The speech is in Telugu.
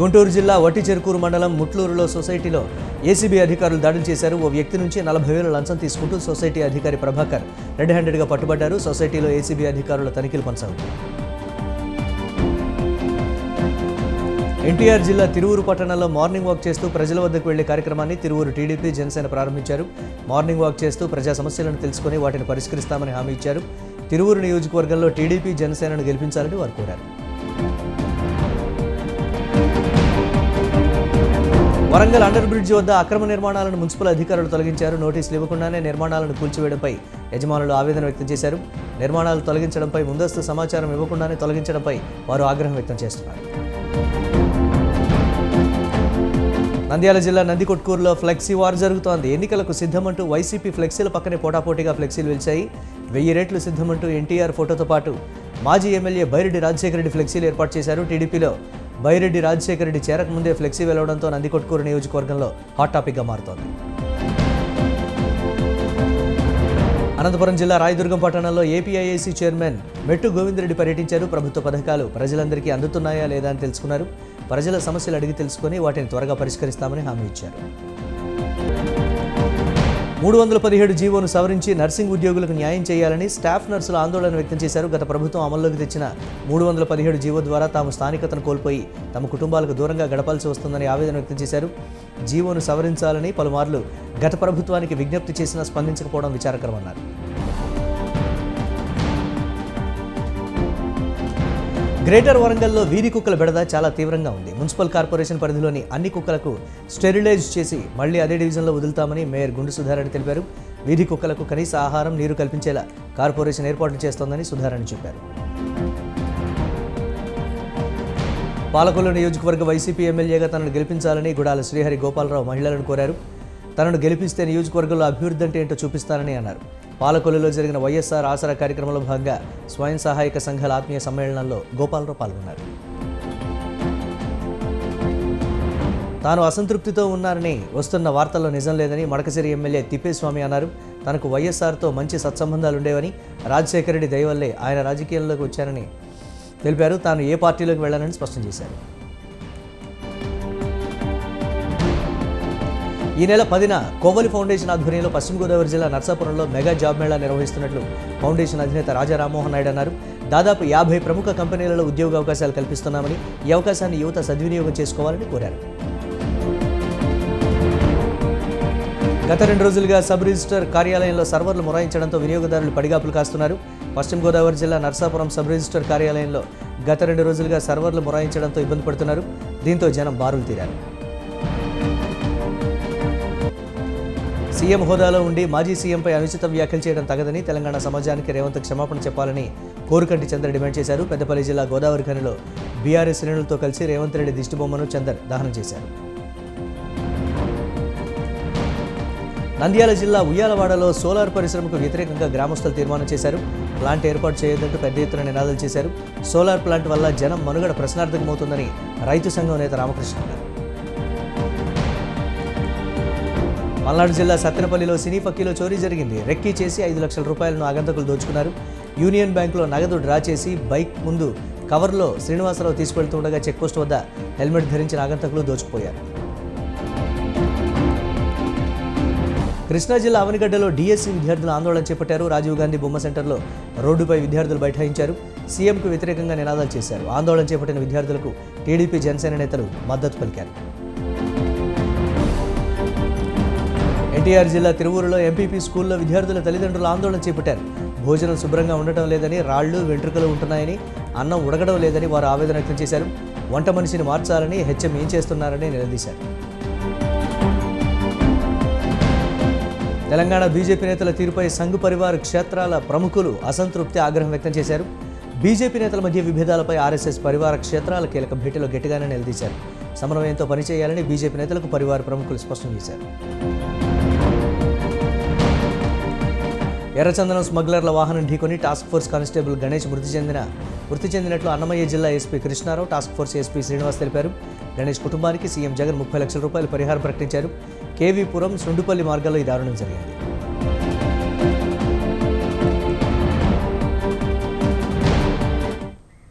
గుంటూరు జిల్లా వట్టి చెరుకూరు మండలం ముట్లూరులో సొసైటీలో ఏసీబీ అధికారులు దాడులు చేశారు. ఓ వ్యక్తి నుంచి నలభై వేల లంచం తీసుకుంటూ సొసైటీ అధికారి ప్రభాకర్ రెడ్ హ్యాండెడ్గా పట్టుబడ్డారు. సొసైటీలో ఏసీబీ అధికారుల తనిఖీలు కొనసాగుతాయి. ఎన్టీఆర్ జిల్లా తిరువురు పట్టణంలో మార్నింగ్ వాక్ చేస్తూ ప్రజల వద్దకు వెళ్ళే కార్యక్రమాన్ని తిరువురు టీడీపీ జనసేన ప్రారంభించారు. మార్నింగ్ వాక్ చేస్తూ ప్రజా సమస్యలను తెలుసుకుని వాటిని పరిష్కరిస్తామని హామీ ఇచ్చారు. తిరువురు నియోజకవర్గంలో టీడీపీ జనసేనను గెలిపించాలని వారు కోరారు. వరంగల్ అండర్ బ్రిడ్జ్ వద్ద అక్రమ నిర్మాణాలను మున్సిపల్ అధికారులు తొలగించారు. నోటీసులు ఇవ్వకుండానే నిర్మాణాలను కూల్చివేయడంపై యజమానులు ఆవేదన వ్యక్తం చేశారు. నిర్మాణాలు తొలగించడంపై ముందస్తు సమాచారం ఇవ్వకుండానే తొలగించడంపై వారు ఆగ్రహం వ్యక్తం చేస్తున్నారు. నంద్యాల జిల్లా నందికొట్కూరులో ఫ్లెక్సీ వార్ జరుగుతోంది. ఎన్నికలకు సిద్ధమంటూ వైసీపీ ఫ్లెక్సీల పక్కనే పోటాపోటీగా ఫ్లెక్సీలు వెలిచాయి వెయ్యి రేట్లు సిద్ధమంటూ ఎన్టీఆర్ ఫోటోతో పాటు మాజీ ఎమ్మెల్యే బైరెడ్డి రాజశేఖర రెడ్డి ఫ్లెక్సీలు ఏర్పాటు చేశారు. టీడీపీలో బైరెడ్డి రాజశేఖర రెడ్డి చేరకముందే ఫ్లెక్సీ వెలవడంతో నందికొట్కూరు నియోజకవర్గంలో హాట్ టాపిక్గా మారుతోంది. అనంతపురం జిల్లా రాయదుర్గం పట్టణంలో ఏపీఐఏసీ చైర్మన్ మెట్టు గోవిందరెడ్డి పర్యటించారు. ప్రభుత్వ పథకాలు ప్రజలందరికీ అందుతున్నాయా లేదా అని తెలుసుకున్నారు. ప్రజల సమస్యలు అడిగి తెలుసుకుని వాటిని త్వరగా పరిష్కరిస్తామని హామీ ఇచ్చారు. మూడు వందల పదిహేడు జీవోను సవరించి నర్సింగ్ ఉద్యోగులకు న్యాయం చేయాలని స్టాఫ్ నర్సులు ఆందోళన వ్యక్తం చేశారు. గత ప్రభుత్వం అమల్లోకి తెచ్చిన మూడు వందల పదిహేడు జీవో ద్వారా తాము స్థానికతను కోల్పోయి తమ కుటుంబాలకు దూరంగా గడపాల్సి వస్తుందని ఆవేదన వ్యక్తం చేశారు. జీవోను సవరించాలని పలుమార్లు గత ప్రభుత్వానికి విజ్ఞప్తి చేసినా స్పందించకపోవడం విచారకరమన్నారు. గ్రేటర్ వరంగల్లో వీధి కుక్కల బెడద చాలా తీవ్రంగా ఉంది. మున్సిపల్ కార్పొరేషన్ పరిధిలోని అన్ని కుక్కలకు స్టెరిలైజ్ చేసి మళ్ళీ అదే డివిజన్లో వదులుతామని మేయర్ గుండు సుధారాణి తెలిపారు. వీధి కుక్కలకు కనీస ఆహారం నీరు కల్పించేలా కార్పొరేషన్ ఏర్పాట్లు చేస్తోందని సుధారాణి చెప్పారు. పాలకొల్లు నియోజకవర్గ వైసీపీ ఎమ్మెల్యేగా తనను గెలిపించాలని గుడాల శ్రీహరి గోపాలరావు మహిళలను కోరారు. తనను గెలిపిస్తే నియోజకవర్గంలో అభివృద్ధి అంటే ఏంటో చూపిస్తానని అన్నారు. పాలకొల్లులో జరిగిన వైఎస్ఆర్ ఆసరా కార్యక్రమంలో భాగంగా స్వయం సహాయక సంఘాల ఆత్మీయ సమ్మేళనంలో గోపాలరావు పాల్గొన్నారు. తాను అసంతృప్తితో ఉన్నారని వస్తున్న వార్తల్లో నిజం లేదని మడకసిరి ఎమ్మెల్యే తిప్పేస్వామి అన్నారు. తనకు వైఎస్ఆర్తో మంచి సత్సంబంధాలు ఉండేవని రాజశేఖర రెడ్డి దయవల్లే ఆయన రాజకీయాల్లోకి వచ్చారని తెలిపారు. తాను ఏ పార్టీలోకి వెళ్ళానని స్పష్టం చేశారు. ఈ నెల పదిన కోవలి ఫౌండేషన్ ఆధ్వర్యంలో పశ్చిమ గోదావరి జిల్లా నర్సాపురంలో మెగా జాబ్ మేళా నిర్వహిస్తున్నట్లు ఫౌండేషన్ అధినేత రాజా రామ్మోహన్ నాయుడు అన్నారు. దాదాపు యాభై ప్రముఖ కంపెనీలలో ఉద్యోగ అవకాశాలు కల్పిస్తున్నామని ఈ అవకాశాన్ని యువత సద్వినియోగం చేసుకోవాలని కోరారు. గత రెండు రోజులుగా సబ్ రిజిస్టర్ కార్యాలయంలో సర్వర్లు మొరాయించడంతో వినియోగదారులు పడిగాపులు కాస్తున్నారు. పశ్చిమ గోదావరి జిల్లా నర్సాపురం సబ్ రిజిస్టర్ కార్యాలయంలో గత రెండు రోజులుగా సర్వర్లు మొరాయించడంతో ఇబ్బంది పడుతున్నారు. దీంతో జనం బారులు తీరారు. సీఎం హోదాలో ఉండి మాజీ సీఎంపై అనుచిత వ్యాఖ్యలు చేయడం తగదని తెలంగాణ సమాజానికి రేవంత్ క్షమాపణ చెప్పాలని కోరుకంటి చంద్ర డిమాండ్ చేశారు. పెద్దపల్లి జిల్లా గోదావరి ఖనిలో బీఆర్ఎస్ శ్రేణులతో కలిసి రేవంత్ రెడ్డి దిష్టిబొమ్మను చందర్ దహనం చేశారు. నంద్యాల జిల్లా ఉయ్యాలవాడలో సోలార్ పరిశ్రమకు వ్యతిరేకంగా గ్రామస్తులు తీర్మానం చేశారు. ప్లాంట్ ఏర్పాటు చేయొద్దంటూ పెద్ద ఎత్తున నినాదాలు చేశారు. సోలార్ ప్లాంట్ వల్ల జనం మనుగడ ప్రశ్నార్థకమవుతుందని రైతు సంఘం నేత రామకృష్ణ అన్నారు. పల్నాడు జిల్లా సత్తెనపల్లిలో సినీ ఫక్కీలో చోరీ జరిగింది. రెక్కీ చేసి ఐదు లక్షల రూపాయలను ఆగంతకులు దోచుకున్నారు. యూనియన్ బ్యాంకులో నగదు డ్రా చేసి బైక్ ముందు కవర్లో శ్రీనివాసరావు తీసుకువెళ్తుండగా చెక్పోస్ట్ వద్ద హెల్మెట్ ధరించిన ఆగంతకులు దోచుకుపోయారు. కృష్ణా జిల్లా అవనిగడ్డలో డిఎస్సి విద్యార్థులు ఆందోళన చేపట్టారు. రాజీవ్ గాంధీ బొమ్మ సెంటర్లో రోడ్డుపై విద్యార్థులు బైఠాయించారు. సీఎంకు వ్యతిరేకంగా నినాదాలు చేశారు. ఆందోళన చేపట్టిన విద్యార్థులకు టీడీపీ జనసేన నేతలు మద్దతు పలికారు. ఎన్టీఆర్ జిల్లా తిరువూరులో ఎంపీపీ స్కూల్లో విద్యార్థుల తల్లిదండ్రులు ఆందోళన చేపట్టారు. భోజనం శుభ్రంగా ఉండటం లేదని రాళ్ళు వెంట్రుకలు ఉంటున్నాయని అన్నం ఉడగడం లేదని వారు ఆవేదన వ్యక్తం చేశారు. వంట మనిషిని మార్చాలని హెచ్ఎం ఏం చేస్తున్నారని నిలదీశారు. తెలంగాణ బీజేపీ నేతల తీరుపై సంఘ్ పరివార్ క్షేత్రాల ప్రముఖులు అసంతృప్తి ఆగ్రహం వ్యక్తం చేశారు. బీజేపీ నేతల మధ్య విభేదాలపై ఆర్ఎస్ఎస్ పరివార క్షేత్రాల కీలక భేటీలో గట్టిగానే నిలదీశారు. సమన్వయంతో పనిచేయాలని బీజేపీ నేతలకు పరివార ప్రముఖులు స్పష్టం చేశారు. ఎర్రచందనం స్మగ్లర్ల వాహనం ఢీకొని టాస్క్ ఫోర్స్ కానిస్టేబుల్ గణేష్ మృతి చెందిన మృతి చెందినట్లు అన్నమయ్య జిల్లా SP Krishnarao task force SP Srinivas తెలిపారు. గణేష్ కుటుంబానికి సీఎం జగన్ ముప్పై లక్షల రూపాయలు పరిహారం ప్రకటించారు. కేవీపురం సుండుపల్లి మార్గాల్లో ఈ దారుణం జరిగింది.